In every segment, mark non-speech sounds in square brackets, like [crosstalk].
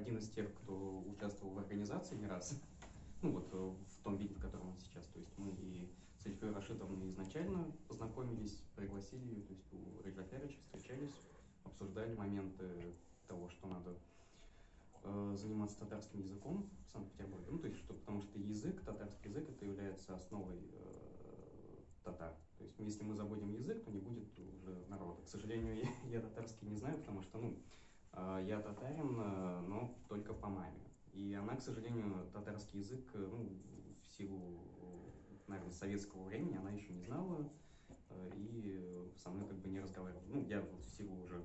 один из тех, кто участвовал в организации не раз, ну вот э, в том виде, в котором он сейчас. То есть мы и с Эльфой Рашидовной изначально познакомились, пригласили ее, то есть у Реджафярича встречались, обсуждали моменты того, что надо э, заниматься татарским языком в Санкт-Петербурге. Ну, то есть, что, потому что язык, татарский язык, это является основой э, татар. То есть, если мы забудем язык, то не будет уже народа. К сожалению, [laughs] я, я татарский не знаю, потому что, ну, я татарин, э, но только по маме. И она, к сожалению, татарский язык, э, ну, в силу, наверное, советского времени, она еще не знала э, и со мной как бы не разговаривала. Ну, я вот в силу уже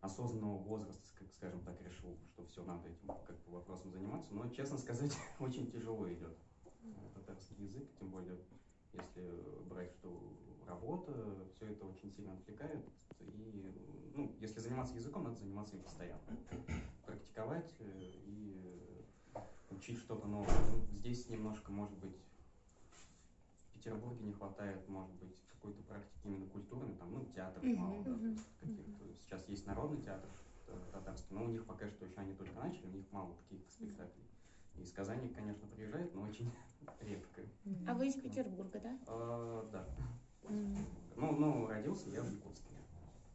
осознанного возраста, скажем так, решил, что все, надо этим как бы вопросом заниматься. Но, честно сказать, [laughs] очень тяжело идет татарский язык, тем более, если брать, что работа, все это очень сильно отвлекает. И, ну, если заниматься языком, надо заниматься им постоянно. [coughs] Практиковать э, и учить что-то новое. Ну, здесь немножко, может быть, в Петербурге не хватает, может быть, какой-то практики именно культурной, там, ну, театр мало, да, Сейчас есть народный театр э, татарский, но у них пока что еще они только начали, у них мало таких спектаклей. Из Казани, конечно, приезжают, но очень [laughs] редко. А вы из Петербурга, да? А, да. Ну, ну, родился я в Якутске.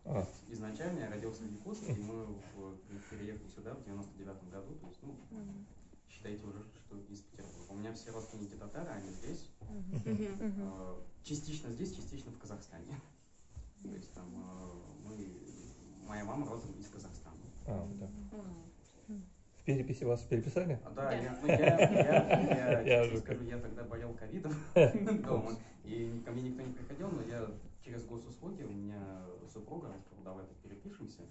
А. Изначально я родился в Якутске, и мы в, переехали сюда в 99 году, то есть, ну, mm. считайте уже, что из Петербурга. У меня все родственники татары, они здесь. Mm-hmm. А, частично здесь, частично в Казахстане. То есть там а, мы моя мама родом из Казахстана. А, да. В переписи вас переписали? А, да, я, ну, я, я, я, я скажу, я тогда болел ковидом [laughs] дома, и ко мне никто не приходил, но я через госуслуги, у меня супруга, сказала, давай так перепишемся,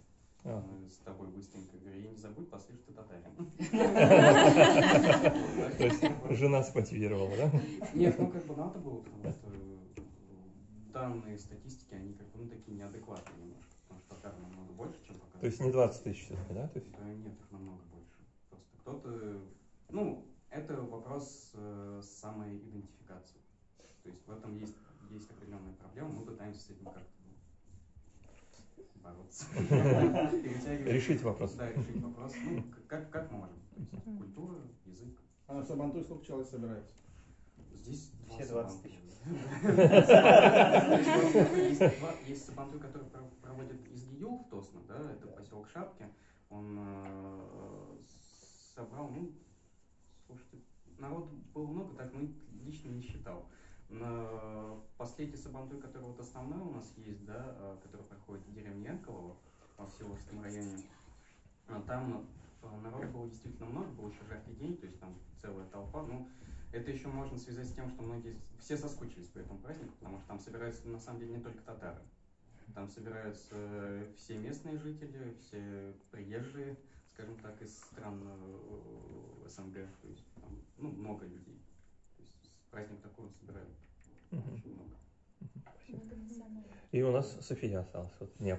а. С тобой быстренько говорю, и не забудь, послушай, ты татарин. То есть жена смотивировала, да? Нет, ну как бы надо было, потому что данные статистики, они как бы ну, такие неадекватные немножко татар намного больше, чем показывают. То есть не 20 тысяч все-таки, да? То есть... Нет, их намного больше. Просто кто-то... Ну, это вопрос э, самоидентификации. То есть в этом есть, есть определенная проблема, мы пытаемся с этим как-то бороться. [laughs] Решить вопрос. Да, решить вопрос. Ну, как, как можем. Культура, язык. А на Сабантуй сколько человек собирается? Здесь все 20 тысяч. [laughs] Есть Сабантуй, который проводит из Гиюл в Тосно, да, это поселок Шапки. Он э, собрал, ну, слушайте, народ было много, так, ну, лично не считал. На последний Сабантуй, который вот основной у нас есть, да, э, который проходит в деревне Янково, в Всеволожском районе, а там э, народ было действительно много, был еще жаркий день, то есть там целая толпа, ну, это еще можно связать с тем, что многие, все соскучились по этому празднику, потому что там собираются на самом деле не только татары. Там собираются все местные жители, все приезжие, скажем так, из стран э, СНГ. То есть там ну, много людей. Праздник такой вот собирают. Очень много. И у нас София осталась. Вот, не